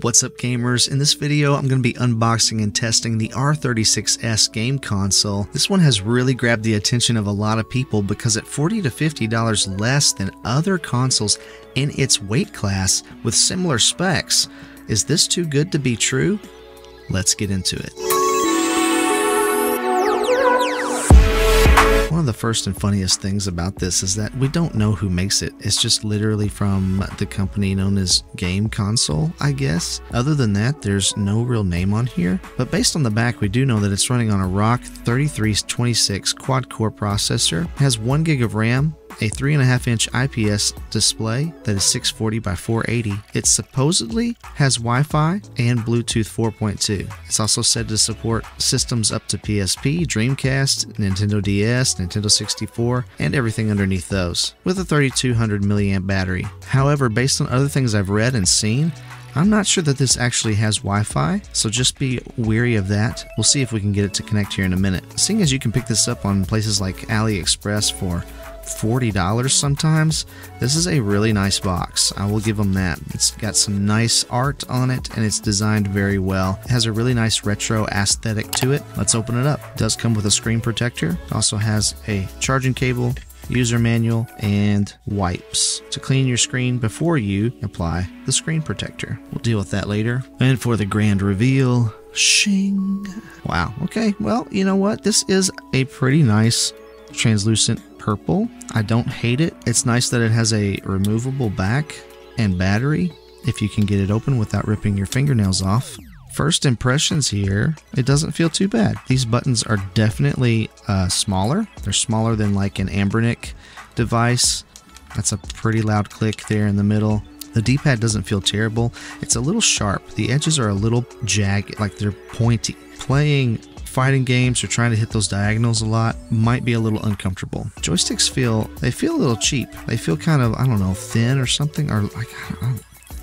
What's up gamers? In this video I'm going to be unboxing and testing the R36S game console. This one has really grabbed the attention of a lot of people because at 40 to $50 less than other consoles in its weight class with similar specs. Is this too good to be true? Let's get into it. One of the first and funniest things about this is that we don't know who makes it. It's just literally from the company known as Game Console, I guess. Other than that, there's no real name on here. But based on the back, we do know that it's running on a ROG 3326 quad core processor, has 1 gig of RAM, a 3.5 inch IPS display that is 640 by 480. It supposedly has Wi Fi and Bluetooth 4.2. It's also said to support systems up to PSP, Dreamcast, Nintendo DS, Nintendo 64, and everything underneath those, with a 3200 mAh battery. However, based on other things I've read and seen, I'm not sure that this actually has Wi-Fi, so just be weary of that. We'll see if we can get it to connect here in a minute. Seeing as you can pick this up on places like AliExpress for $40 sometimes. This is a really nice box. I will give them that. It's got some nice art on it and it's designed very well. It has a really nice retro aesthetic to it. Let's open it up. It does come with a screen protector. It also has a charging cable, user manual, and wipes to clean your screen before you apply the screen protector. We'll deal with that later. And for the grand reveal, shing. Wow. Okay. Well, you know what? This is a pretty nice translucent purple. I don't hate it. It's nice that it has a removable back and battery if you can get it open without ripping your fingernails off. First impressions here, it doesn't feel too bad. These buttons are definitely uh, smaller. They're smaller than like an Anbernic device. That's a pretty loud click there in the middle. The D-pad doesn't feel terrible. It's a little sharp. The edges are a little jagged, like they're pointy. Playing fighting games or trying to hit those diagonals a lot might be a little uncomfortable. Joysticks feel they feel a little cheap. They feel kind of I don't know thin or something or like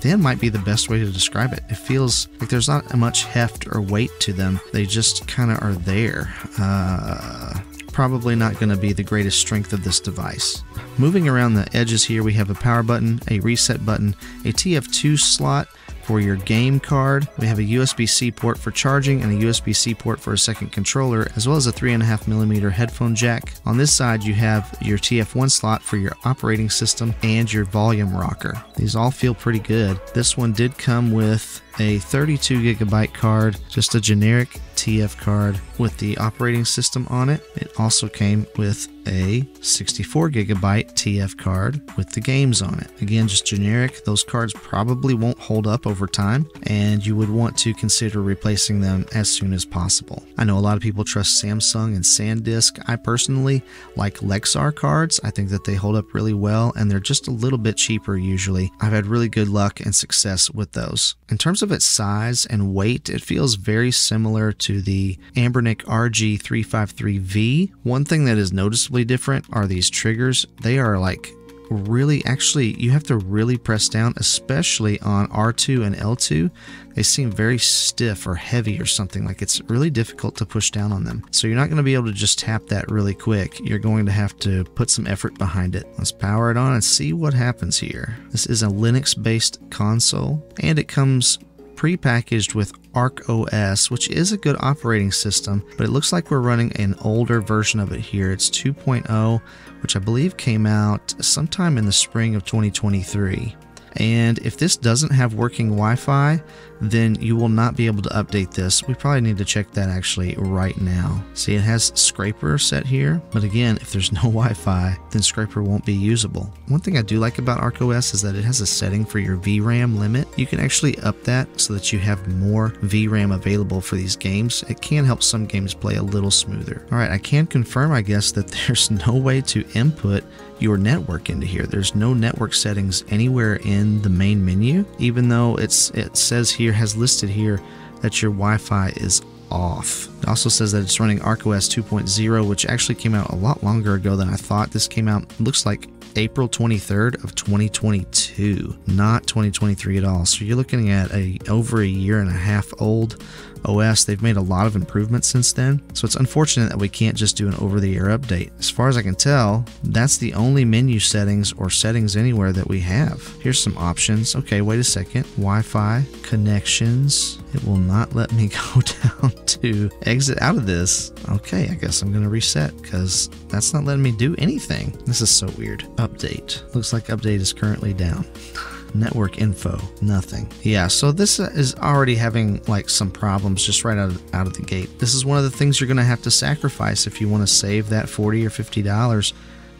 thin might be the best way to describe it. It feels like there's not much heft or weight to them. They just kind of are there. Uh, probably not going to be the greatest strength of this device. Moving around the edges here, we have a power button, a reset button, a TF2 slot, for your game card. We have a USB-C port for charging and a USB-C port for a second controller, as well as a 3.5mm headphone jack. On this side, you have your TF1 slot for your operating system and your volume rocker. These all feel pretty good. This one did come with a 32 gigabyte card, just a generic TF card with the operating system on it. It also came with a 64 gigabyte TF card with the games on it. Again, just generic. Those cards probably won't hold up over time, and you would want to consider replacing them as soon as possible. I know a lot of people trust Samsung and SanDisk. I personally like Lexar cards. I think that they hold up really well, and they're just a little bit cheaper usually. I've had really good luck and success with those. In terms of its size and weight, it feels very similar to the Anbernic RG353V. One thing that is noticeably different are these triggers. They are like really actually you have to really press down especially on R2 and L2 they seem very stiff or heavy or something like it's really difficult to push down on them. So you're not going to be able to just tap that really quick. You're going to have to put some effort behind it. Let's power it on and see what happens here. This is a Linux based console and it comes pre-packaged with ArkOS, which is a good operating system, but it looks like we're running an older version of it here. It's 2.0, which I believe came out sometime in the spring of 2023. And if this doesn't have working Wi Fi, then you will not be able to update this. We probably need to check that actually right now. See, it has Scraper set here, but again, if there's no Wi Fi, then Scraper won't be usable. One thing I do like about ArkOS is that it has a setting for your VRAM limit. You can actually up that so that you have more VRAM available for these games. It can help some games play a little smoother. All right, I can confirm, I guess, that there's no way to input your network into here. There's no network settings anywhere in the main menu, even though it's it says here has listed here that your Wi-Fi is off. It also says that it's running ArkOS 2.0, which actually came out a lot longer ago than I thought. This came out looks like April 23rd of 2022, not 2023 at all. So you're looking at a over a year and a half old OS, they've made a lot of improvements since then, so it's unfortunate that we can't just do an over the air update. As far as I can tell, that's the only menu settings or settings anywhere that we have. Here's some options. Okay, wait a second. Wi Fi, connections. It will not let me go down to exit out of this. Okay, I guess I'm going to reset because that's not letting me do anything. This is so weird. Update. Looks like update is currently down network info nothing yeah so this is already having like some problems just right out of, out of the gate this is one of the things you're going to have to sacrifice if you want to save that 40 or 50 dollars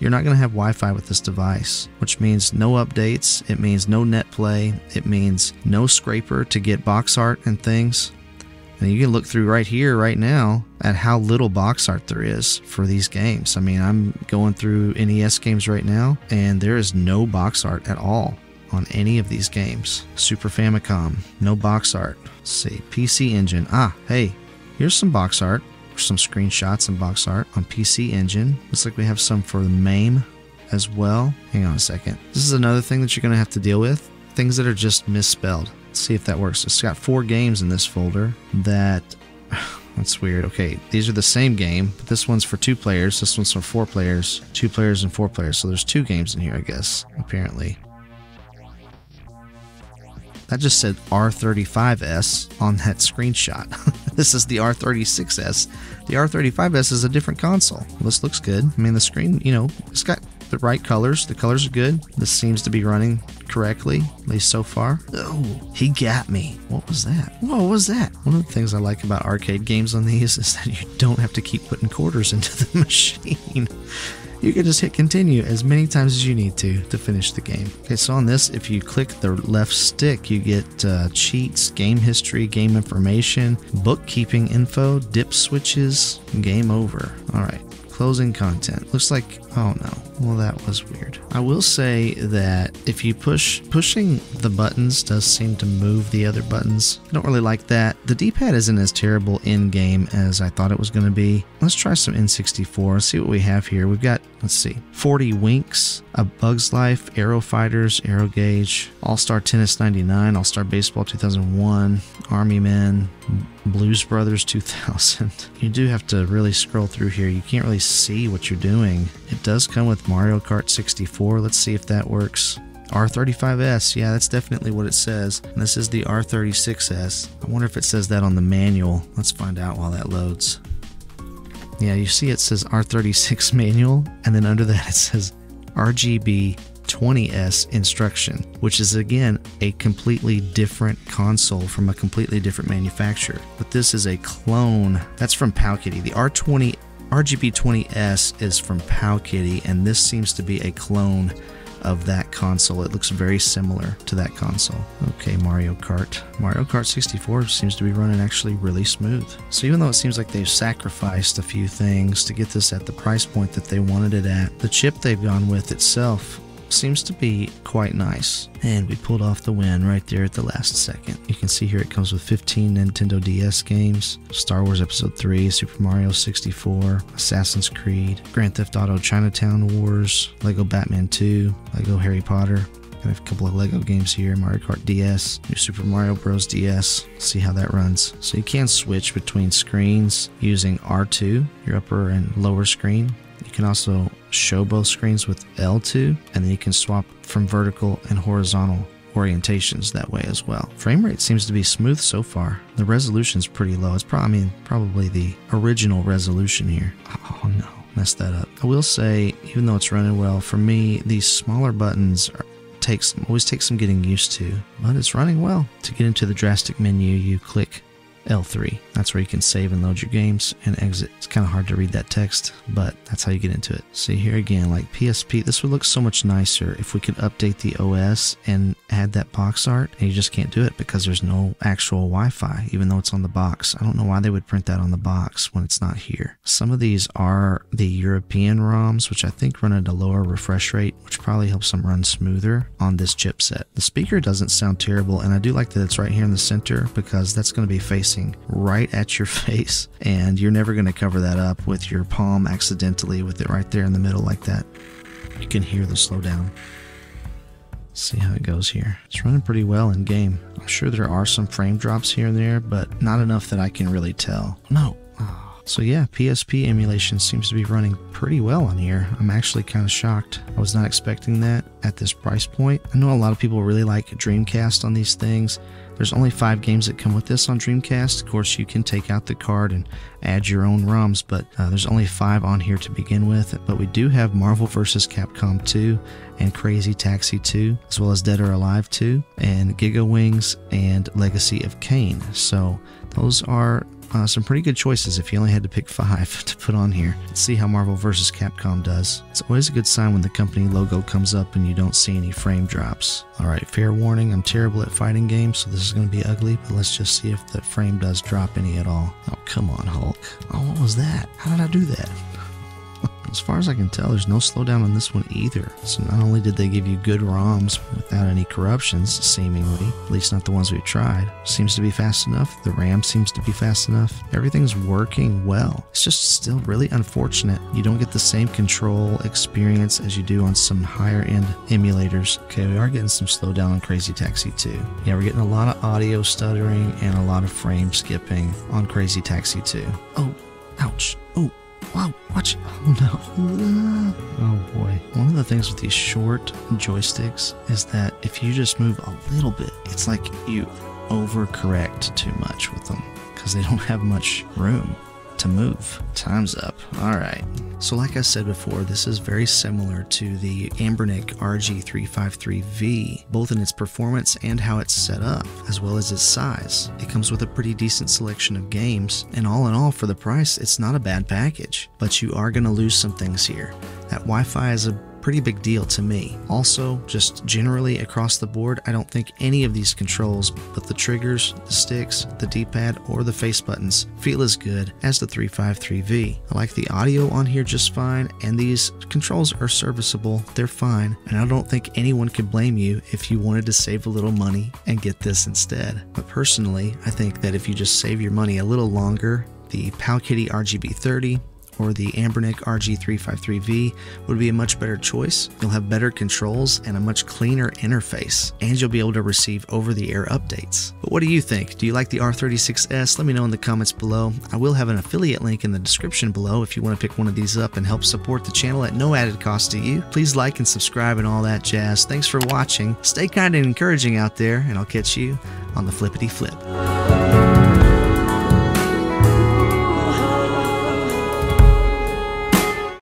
you're not going to have Wi-Fi with this device, which means no updates, it means no net play, it means no scraper to get box art and things. And you can look through right here, right now, at how little box art there is for these games. I mean, I'm going through NES games right now, and there is no box art at all on any of these games. Super Famicom, no box art. Let's see, PC Engine. Ah, hey, here's some box art, some screenshots and box art on PC Engine. Looks like we have some for the MAME as well. Hang on a second. This is another thing that you're going to have to deal with. Things that are just misspelled. Let's see if that works. It's got four games in this folder that That's weird. Okay, these are the same game, but this one's for two players. This one's for four players. Two players and four players. So there's two games in here, I guess, apparently. That just said R35S on that screenshot. this is the R36S. The R35S is a different console. This looks good. I mean, the screen, you know, it's got the right colors. The colors are good. This seems to be running correctly, at least so far. Oh, he got me. What was that? What was that? One of the things I like about arcade games on these is that you don't have to keep putting quarters into the machine you can just hit continue as many times as you need to to finish the game. Okay, so on this, if you click the left stick, you get uh, cheats, game history, game information, bookkeeping info, dip switches, game over. All right, closing content. Looks like, oh no, well that was weird. I will say that if you push, pushing the buttons does seem to move the other buttons. I don't really like that. The D-pad isn't as terrible in-game as I thought it was going to be. Let's try some N64, see what we have here. We've got, let's see, 40 Winks, A Bug's Life, Aero Fighters, AeroGauge, All-Star Tennis 99, All-Star Baseball 2001, Army Men, Blues Brothers 2000. You do have to really scroll through here. You can't really see what you're doing. It does come with Mario Kart 64. Let's see if that works. R35S, yeah, that's definitely what it says. And this is the R36S. I wonder if it says that on the manual. Let's find out while that loads. Yeah, you see it says R36 manual, and then under that it says RGB 20S instruction, which is again a completely different console from a completely different manufacturer. But this is a clone. That's from Powkiddy. The R20 RGB20S is from Powkiddy, and this seems to be a clone of that console. It looks very similar to that console. Okay, Mario Kart. Mario Kart 64 seems to be running actually really smooth. So even though it seems like they've sacrificed a few things to get this at the price point that they wanted it at, the chip they've gone with itself seems to be quite nice. And we pulled off the win right there at the last second. You can see here it comes with 15 Nintendo DS games, Star Wars Episode 3, Super Mario 64, Assassin's Creed, Grand Theft Auto Chinatown Wars, Lego Batman 2, Lego Harry Potter, I have a couple of Lego games here Mario Kart DS, New Super Mario Bros. DS. See how that runs. So you can switch between screens using R2, your upper and lower screen. You can also show both screens with L2, and then you can swap from vertical and horizontal orientations that way as well. Frame rate seems to be smooth so far. The resolution's pretty low. It's probably, I mean, probably the original resolution here. Oh no, messed that up. I will say, even though it's running well, for me, these smaller buttons are, takes always take some getting used to, but it's running well. To get into the DraStic menu, you click L3. That's where you can save and load your games and exit. It's kind of hard to read that text, but that's how you get into it. See here again, like PSP, this would look so much nicer if we could update the OS and add that box art, and you just can't do it because there's no actual Wi-Fi, even though it's on the box. I don't know why they would print that on the box when it's not here. Some of these are the European ROMs, which I think run at a lower refresh rate, which probably helps them run smoother on this chipset. The speaker doesn't sound terrible, and I do like that it's right here in the center because that's going to be right at your face, and you're never going to cover that up with your palm accidentally with it right there in the middle like that. You can hear the slowdown. see how it goes here. It's running pretty well in game. I'm sure there are some frame drops here and there, but not enough that I can really tell. No. So yeah, PSP emulation seems to be running pretty well on here. I'm actually kind of shocked. I was not expecting that at this price point. I know a lot of people really like Dreamcast on these things. There's only five games that come with this on Dreamcast. Of course, you can take out the card and add your own ROMs, but uh, there's only five on here to begin with. But we do have Marvel vs. Capcom 2 and Crazy Taxi 2, as well as Dead or Alive 2, and Giga Wings and Legacy of Kain. So those are uh, some pretty good choices if you only had to pick five to put on here. Let's see how Marvel vs. Capcom does. It's always a good sign when the company logo comes up and you don't see any frame drops. Alright, fair warning, I'm terrible at fighting games, so this is going to be ugly, but let's just see if the frame does drop any at all. Oh, come on, Hulk. Oh, what was that? How did I do that? As far as I can tell, there's no slowdown on this one either. So not only did they give you good ROMs without any corruptions, seemingly, at least not the ones we've tried, seems to be fast enough, the RAM seems to be fast enough, everything's working well. It's just still really unfortunate you don't get the same control experience as you do on some higher end emulators. Okay, we are getting some slowdown on Crazy Taxi 2. Yeah, we're getting a lot of audio stuttering and a lot of frame skipping on Crazy Taxi 2. Oh, ouch. Oh, Wow, watch. Oh no. Oh boy. One of the things with these short joysticks is that if you just move a little bit, it's like you overcorrect too much with them because they don't have much room to move. Time's up. All right. So like I said before, this is very similar to the Anbernic RG353V, both in its performance and how it's set up, as well as its size. It comes with a pretty decent selection of games, and all in all, for the price, it's not a bad package. But you are going to lose some things here. That Wi-Fi is a pretty big deal to me. Also, just generally across the board, I don't think any of these controls, but the triggers, the sticks, the D-pad, or the face buttons feel as good as the 353V. I like the audio on here just fine, and these controls are serviceable, they're fine, and I don't think anyone could blame you if you wanted to save a little money and get this instead. But personally, I think that if you just save your money a little longer, the Powkiddy RGB30 or the Anbernic RG353V would be a much better choice. You'll have better controls and a much cleaner interface, and you'll be able to receive over the air updates. But what do you think? Do you like the R36S? Let me know in the comments below. I will have an affiliate link in the description below if you want to pick one of these up and help support the channel at no added cost to you. Please like and subscribe and all that jazz. Thanks for watching. Stay kind and encouraging out there, and I'll catch you on the flippity flip.